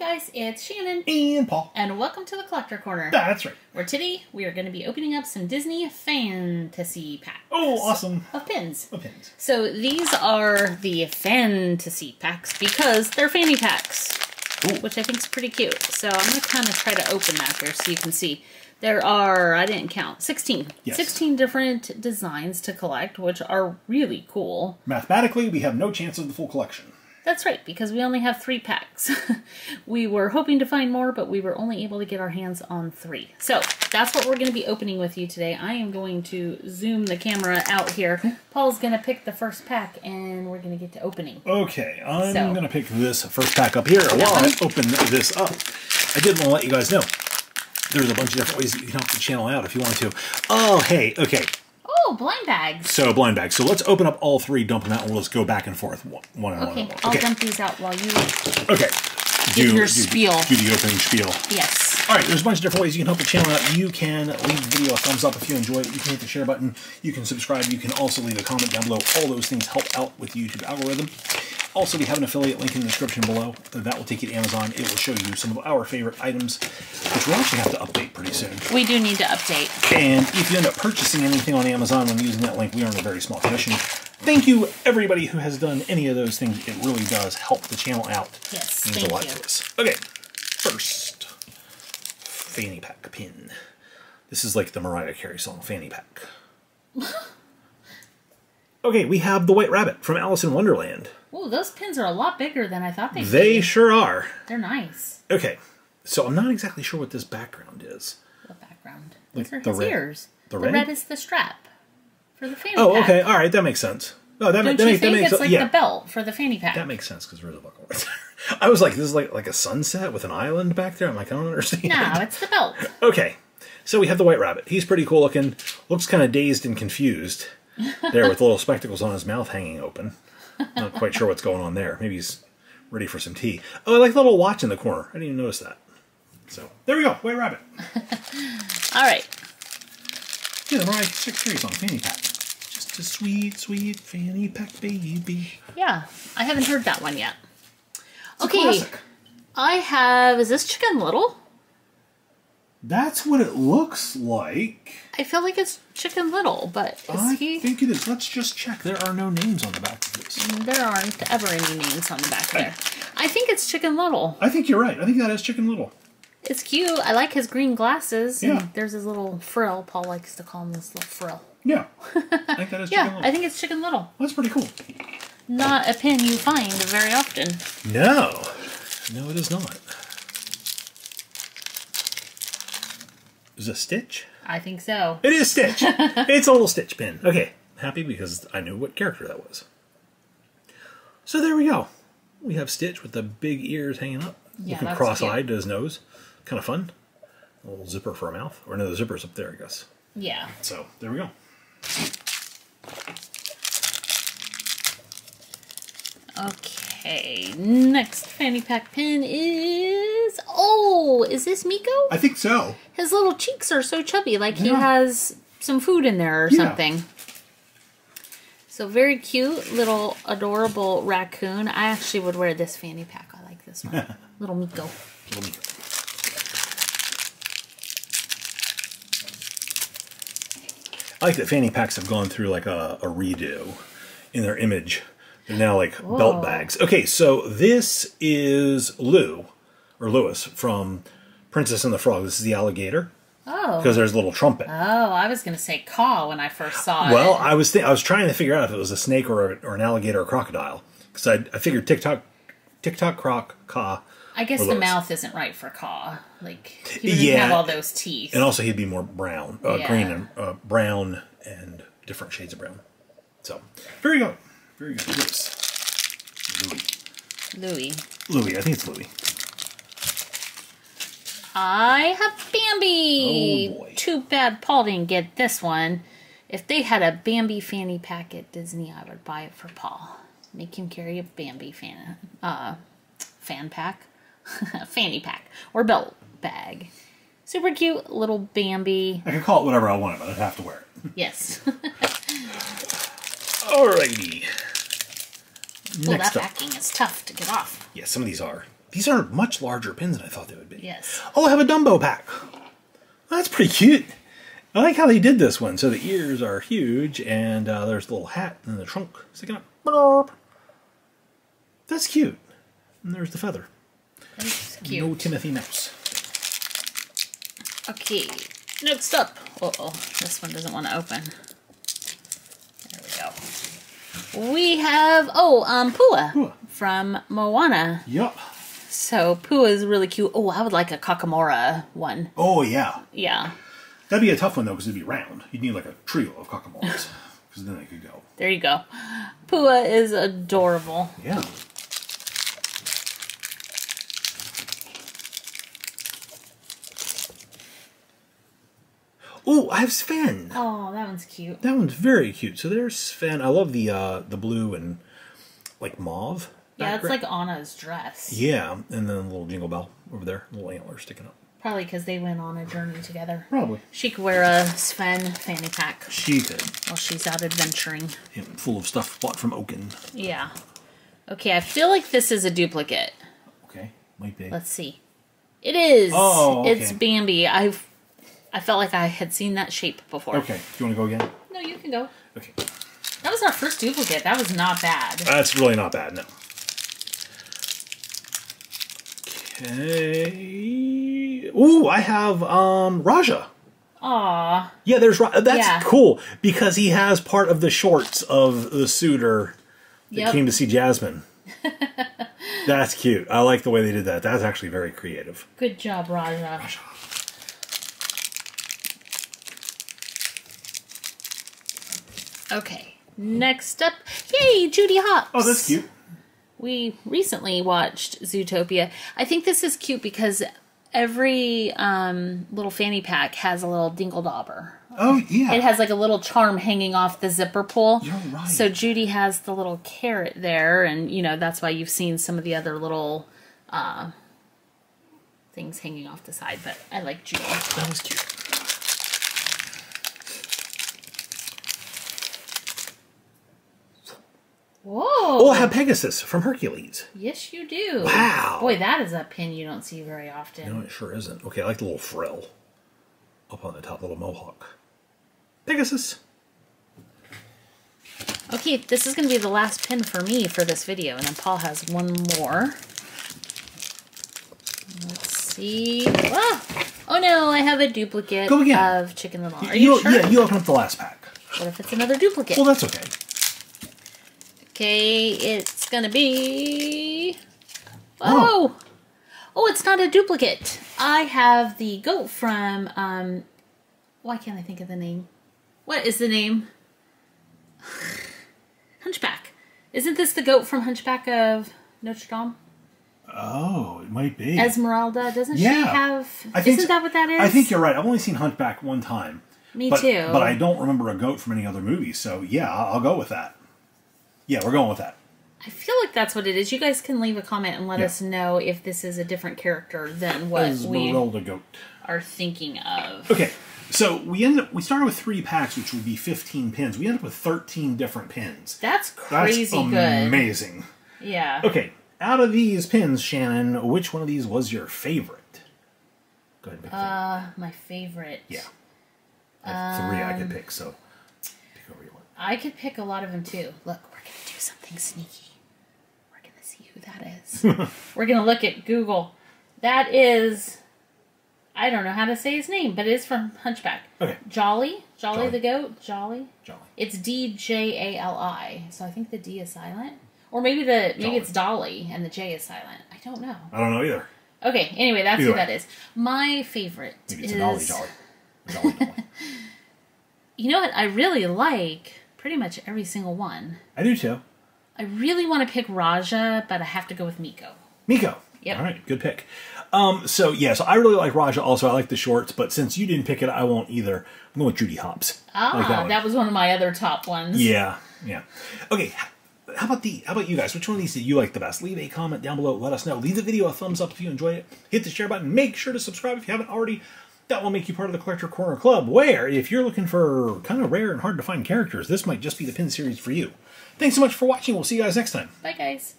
guys, it's Shannon, And Paul. and welcome to the Collector Corner, That's right. where today we are going to be opening up some Disney Fanntasy packs. Oh, awesome. Of pins. Of pins. So these are the Fanntasy packs because they're fanny packs, Ooh. which I think is pretty cute. So I'm going to kind of try to open that here so you can see. There are, I didn't count, 16. Yes. 16 different designs to collect, which are really cool. Mathematically, we have no chance of the full collection. That's right, because we only have three packs. we were hoping to find more, but we were only able to get our hands on three. So that's what we're going to be opening with you today. I am going to zoom the camera out here. Paul's going to pick the first pack, and we're going to get to opening. Okay, I'm So- going to pick this first pack up here while I open this up. I did want to let you guys know there's a bunch of different ways you can help the channel out if you want to. Oh, hey, okay. Oh, blind bags. So, blind bags. So, let's open up all three, dump them out, and we'll just go back and forth one one Okay, one. I'll Okay. dump these out while you. Okay. Give your do, spiel. Do the opening spiel. Yes. All right, there's a bunch of different ways you can help the channel out. You can leave the video a thumbs up if you enjoy it. You can hit the share button. You can subscribe. You can also leave a comment down below. All those things help out with the YouTube algorithm. Also, we have an affiliate link in the description below. That will take you to Amazon. It will show you some of our favorite items, which we'll actually have to update pretty soon. We do need to update. And if you end up purchasing anything on Amazon when using that link, we earn a very small commission. Thank you, everybody who has done any of those things. It really does help the channel out. Yes, Means thank a lot you. to us. Okay, first, fanny pack pin. This is like the Mariah Carey song, Fanny Pack. okay, we have the White Rabbit from Alice in Wonderland. Oh, those pins are a lot bigger than I thought they'd They be. sure are. They're nice. Okay, so I'm not exactly sure what this background is. The background. Like Those are the his red- ears. the the red? red is the strap for the fanny Oh, pack. Oh, okay, all right, that makes sense. Oh, that, ma- Don't that, you makes, that think makes it's like yeah. the belt for the fanny pack? That makes sense because there's a buckle right there. I was like, this is like like a sunset with an island back there. I'm like, I don't understand. no, it's the belt. Okay, so we have the White Rabbit. He's pretty cool looking. Looks kind of dazed and confused there with little spectacles on his mouth hanging open. Not quite sure what's going on there. Maybe he's ready for some tea. Oh, I like the little watch in the corner. I didn't even notice that. So there we go, White Rabbit. All right. Yeah, the Mariah Carey song, Fanny Pack. Just a sweet, sweet fanny pack baby. Yeah, I haven't heard that one yet. It's okay. I have. Is this Chicken Little? That's what it looks like. I feel like it's Chicken Little, but is I he? think it is. Let's just check. There are no names on the back of this. Mm, there aren't ever any names on the back there. I think it's Chicken Little. I think you're right. I think that is Chicken Little. It's cute. I like his green glasses. Yeah. And there's his little frill. Paul likes to call him this little frill. Yeah. I think that is Chicken Yeah, Little. I think it's Chicken Little. That's pretty cool. Not a pin you find very often. No. No, it is not. Is it Stitch? I think so. It is Stitch. it's a little Stitch pin. Okay. Happy because I knew what character that was. So there we go. We have Stitch with the big ears hanging up. Yeah, looking cross-eyed to his nose. Kind of fun. A little zipper for a mouth. Or no, the zipper's up there, I guess. Yeah. So there we go. Okay. Next fanny pack pin is. Oh, is this Meeko? I think so. His little cheeks are so chubby, like he Yeah. has some food in there or Yeah. something. So very cute, little adorable raccoon. I actually would wear this fanny pack. I like this one. little Meeko. Little me. I like that fanny packs have gone through like a, a redo in their image. They're now like Whoa. belt bags. Okay, so this is Lou, or Lewis, from Princess and the Frog. This is the alligator Oh. because there's a little trumpet. Oh, I was gonna say Kaa when I first saw Well, it. Well, I was th- I was trying to figure out if it was a snake or, a, or an alligator or crocodile because I, I figured Tick-Tock, Tick-Tock, croc, Kaa, I guess the Lewis. mouth isn't right for Kaa. Like he doesn't Yeah. have all those teeth. and also he'd be more brown, uh, Yeah. green and uh, brown and different shades of brown. So very good, very good. Louis, Louis. Louis. I think it's Louis. I have Bambi. Oh, boy. Too bad Paul didn't get this one. If they had a Bambi fanny pack at Disney, I would buy it for Paul. Make him carry a Bambi fan, uh, fan pack, fanny pack, or belt bag. Super cute little Bambi. I can call it whatever I want, but I'd have to wear it. Yes. Alrighty. Well, Next that up, backing is tough to get off. yeah, some of these are. These are much larger pins than I thought they would be. Yes. Oh, I have a Dumbo pack. That's pretty cute. I like how they did this one. So the ears are huge, and uh, there's the little hat and the trunk sticking up. That's cute. And there's the feather. That's No. Timothy Mouse. Okay. Next up. Uh oh. This one doesn't want to open. We have oh um Pua Pua. from Moana. Yup. So Pua is really cute. Oh, I would like a Kakamora one. Oh, yeah. Yeah. That'd be a tough one, though, because it'd be round. You'd need like a trio of Kakamoras. Because then they could go. There you go. Pua is adorable. Yeah. Oh, I have Sven. Oh, that one's cute. That one's very cute. So there's Sven. I love the uh the blue and like mauve. Yeah, it's like Anna's dress. Yeah, and then a little jingle bell over there, little antler sticking up. Probably because they went on a journey together. Probably. She could wear a Sven fanny pack She could. while she's out adventuring. Yeah, full of stuff bought from Oaken. Yeah. Okay, I feel like this is a duplicate. Okay, might be. Let's see. It is. Oh, okay. It's Bambi. I've I felt like I had seen that shape before. Okay, do you want to go again? No, you can go. Okay, That was our first duplicate. That was not bad. that's really not bad. No. Okay. Ooh, I have um Rajah. Aw. Yeah, there's Ra- that's Yeah. cool because he has part of the shorts of the suitor that Yep. came to see Jasmine. that's cute. I like the way they did that. That's actually very creative. Good job, Rajah. Okay. Next up, yay, Judy Hopps. Oh, that's cute. We recently watched Zootopia. I think this is cute because every um, little fanny pack has a little dingle dauber. Oh yeah. It has like a little charm hanging off the zipper pull. You're right. So Judy has the little carrot there, and you know that's why you've seen some of the other little uh, things hanging off the side. But I like Judy. that was cute. Whoa! Oh, I have Pegasus from Hercules. yes, you do. Wow. Boy, that is a pin you don't see very often. No, it sure isn't. Okay, I like the little frill up on the top, little mohawk. Pegasus. Okay, this is going to be the last pin for me for this video, and then Paul has one more. Let's see. Ah! Oh no, I have a duplicate Go again. of Chicken Little. Are you, sure? Yeah, you open up the last pack. What if it's another duplicate? Well, that's okay. Okay, it's going to be. Oh! Oh, it's not a duplicate. I have the goat from. um Why can't I think of the name? What is the name? Hunchback. Isn't this the goat from Hunchback of Notre Dame? Oh, it might be. Esmeralda, doesn't she have? I think isn't that what that is? I think you're right. I've only seen Hunchback one time. Me but, too. But I don't remember a goat from any other movie, so yeah, I'll go with that. Yeah, we're going with that. I feel like that's what it is. You guys can leave a comment and let Yeah. us know if this is a different character than what we goat. are thinking of. Okay, so we ended up, we started with three packs, which would be 15 pins. We ended up with 13 different pins. That's That's crazy good. amazing. Yeah. Okay, out of these pins, Shannon, which one of these was your favorite? Go ahead and pick a favorite. Uh, my favorite. Yeah. I have three I Um, could pick, so pick over you want. I could pick a lot of them too. Look, do something sneaky. We're gonna see who that is. we're gonna look at Google. That is, I don't know how to say his name, but it is from Hunchback. Okay, Jolly, Jolly, Jolly. the goat, Jolly. Jolly. It's D J A L I, so I think the D is silent, or maybe the maybe Jolly. it's Dolly and the J is silent. I don't know. I don't know either. Okay, anyway, that's Either who way. that is. My favorite Maybe it's is Dolly Jolly. Jolly Jolly. you know what I really like. Pretty much every single one. I do too. I really want to pick Rajah, but I have to go with Meeko. Meeko. Yep. All right, good pick. Um, so yeah, so I really like Rajah. Also, I like the shorts, but since you didn't pick it, I won't either. I'm going with Judy Hopps. Ah, like that, one. was one of my other top ones. Yeah, yeah. Okay, how about the? How about you guys? Which one of these did you like the best? Leave a comment down below. Let us know. Leave the video a thumbs up if you enjoyed it. Hit the share button. Make sure to subscribe if you haven't already. That will make you part of the Collector Corner Club, where if you're looking for kind of rare and hard to find characters, this might just be the pin series for you. Thanks so much for watching. We'll see you guys next time. Bye, guys.